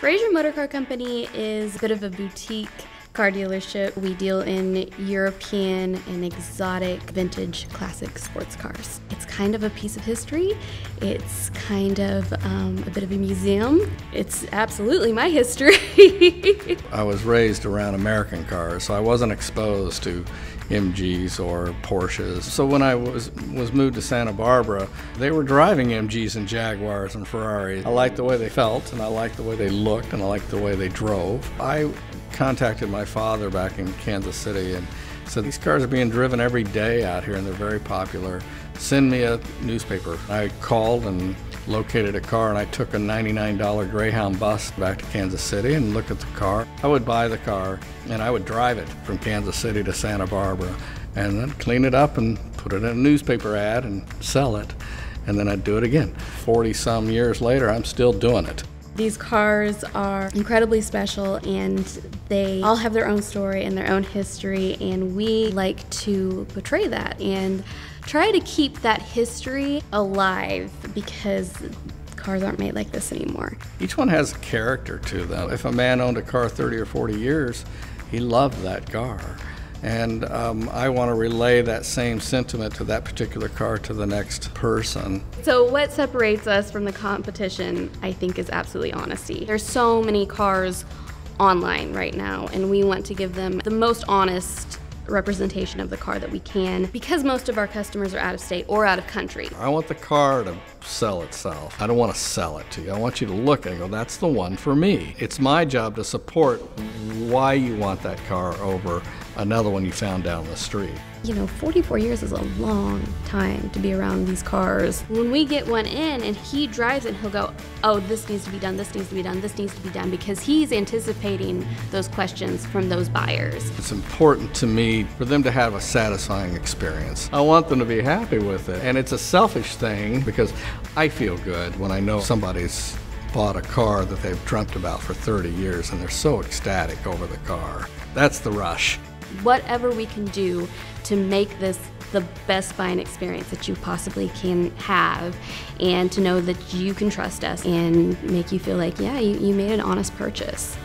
Frazier Motor Car Company is a bit of a boutique car dealership. We deal in European and exotic vintage classic sports cars. It's kind of a piece of history. It's kind of um, a bit of a museum. It's absolutely my history. I was raised around American cars, so I wasn't exposed to MGs or Porsches. So when I was was moved to Santa Barbara, they were driving MGs and Jaguars and Ferraris. I liked the way they felt, and I liked the way they looked, and I liked the way they drove. I contacted my father back in Kansas City and said, These cars are being driven every day out here and they're very popular. Send me a newspaper. I called and located a car and I took a $99 Greyhound bus back to Kansas City and looked at the car. I would buy the car and I would drive it from Kansas City to Santa Barbara and then clean it up and put it in a newspaper ad and sell it. And then I'd do it again. 40 some years later, I'm still doing it. These cars are incredibly special and they all have their own story and their own history, and we like to portray that and try to keep that history alive because cars aren't made like this anymore. Each one has a character to them. If a man owned a car 30 or 40 years, he loved that car. And um, I want to relay that same sentiment to that particular car to the next person. So, what separates us from the competition, I think, is absolutely honesty. There's so many cars online right now, and we want to give them the most honest representation of the car that we can because most of our customers are out of state or out of country. I want the car to sell itself. I don't want to sell it to you. I want you to look and go, that's the one for me. It's my job to support why you want that car over another one you found down the street. You know, 44 years is a long time to be around these cars. When we get one in and he drives it, he'll go, oh, this needs to be done, this needs to be done, this needs to be done, because he's anticipating those questions from those buyers. It's important to me for them to have a satisfying experience. I want them to be happy with it. And it's a selfish thing because I feel good when I know somebody's bought a car that they've dreamt about for 30 years and they're so ecstatic over the car. That's the rush whatever we can do to make this the best buying experience that you possibly can have and to know that you can trust us and make you feel like, yeah, you, you made an honest purchase.